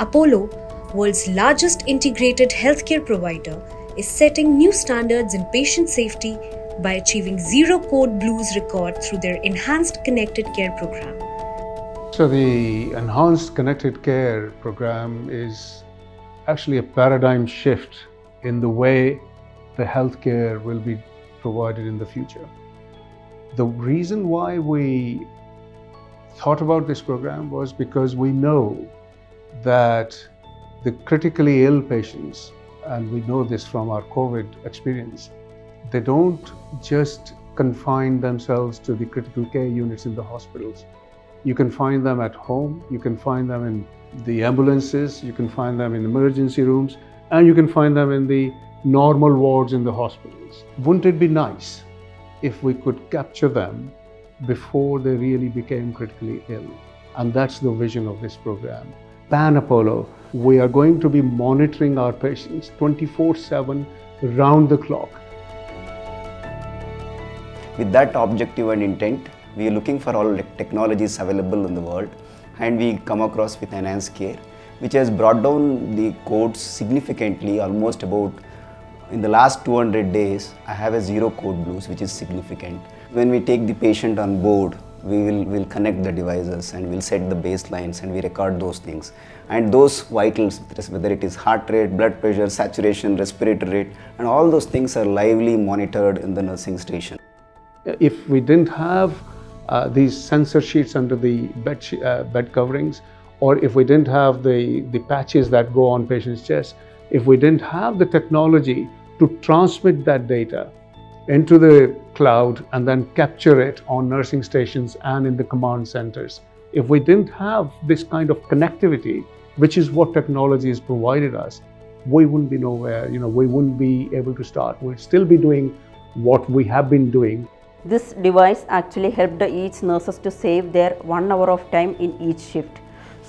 Apollo, world's largest integrated healthcare provider, is setting new standards in patient safety by achieving zero code blues record through their enhanced connected care program. So the enhanced connected care program is actually a paradigm shift in the way the healthcare will be provided in the future. The reason why we thought about this program was because we know that the critically ill patients, and we know this from our COVID experience, they don't just confine themselves to the critical care units in the hospitals. You can find them at home, you can find them in the ambulances, you can find them in emergency rooms, and you can find them in the normal wards in the hospitals. Wouldn't it be nice if we could capture them before they really became critically ill? And that's the vision of this program. Pan Apollo, we are going to be monitoring our patients 24 7 round the clock. With that objective and intent, we are looking for all technologies available in the world and we come across with enhanced care which has brought down the codes significantly almost about in the last 200 days I have a zero code blues which is significant. When we take the patient on board we will will connect the devices and we'll set the baselines and we record those things. And those vitals whether it is heart rate blood pressure saturation respiratory rate and all those things are lively monitored in the nursing station. If we didn't have uh, these sensor sheets under the bed, uh, bed coverings, or if we didn't have the, the patches that go on patients' chests, if we didn't have the technology to transmit that data into the cloud and then capture it on nursing stations and in the command centers, if we didn't have this kind of connectivity, which is what technology has provided us, we wouldn't be nowhere, you know, we wouldn't be able to start. We'd still be doing what we have been doing this device actually helped each nurses to save their one hour of time in each shift.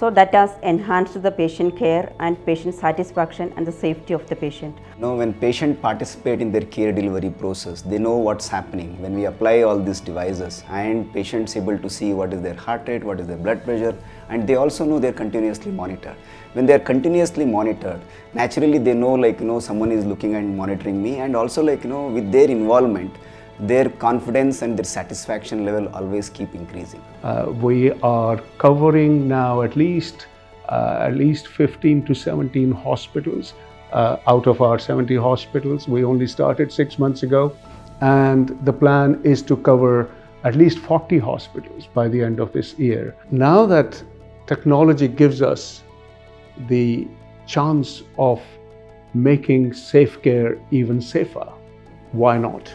So that has enhanced the patient care and patient satisfaction and the safety of the patient. Now when patient participate in their care delivery process, they know what's happening when we apply all these devices and patients able to see what is their heart rate, what is their blood pressure and they also know they're continuously monitored. When they're continuously monitored, naturally they know like you know someone is looking and monitoring me and also like you know with their involvement, their confidence and their satisfaction level always keep increasing. Uh, we are covering now at least uh, at least 15 to 17 hospitals uh, out of our 70 hospitals. We only started six months ago, and the plan is to cover at least 40 hospitals by the end of this year. Now that technology gives us the chance of making safe care even safer, why not?